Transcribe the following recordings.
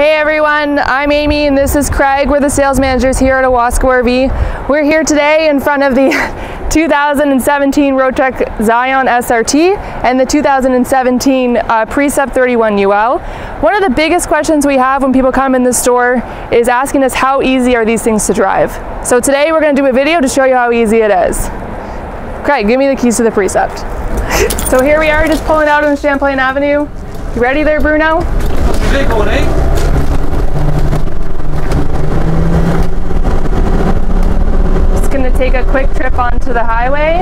Hey everyone, I'm Amy and this is Craig. We're the sales managers here at Owasco RV. We're here today in front of the 2017 Roadtrek Zion SRT and the 2017 uh, Precept 31 UL. One of the biggest questions we have when people come in the store is asking us how easy are these things to drive. So today we're going to do a video to show you how easy it is. Craig, give me the keys to the Precept. So here we are just pulling out on Champlain Avenue. You ready there, Bruno? Big one, eh? going to take a quick trip onto the highway.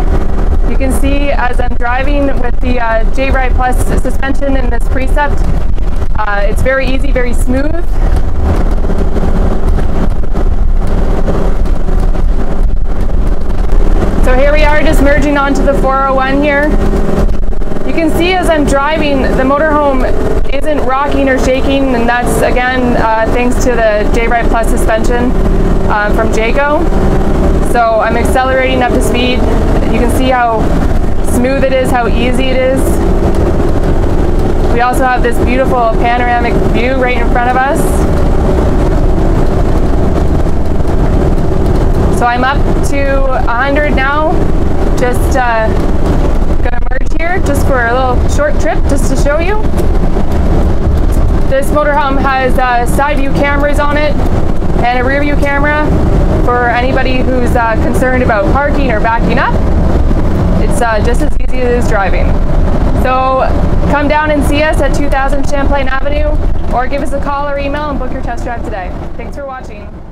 You can see as I'm driving with the uh, J-Ride Plus suspension in this Precept, uh, it's very easy, very smooth. So here we are just merging onto the 401 here. You can see as I'm driving, the motorhome isn't rocking or shaking, and that's again uh, thanks to the J-Ride Plus suspension uh, from Jayco. So I'm accelerating up to speed. You can see how smooth it is, how easy it is. We also have this beautiful panoramic view right in front of us. So I'm up to 100 now. Just uh, gonna merge here just for a little short trip just to show you. This motorhome has uh, side view cameras on it and a rear view camera for anybody who's uh, concerned about parking or backing up. It's uh, just as easy as driving. So come down and see us at 2000 Champlain Avenue or give us a call or email and book your test drive today. Thanks for watching.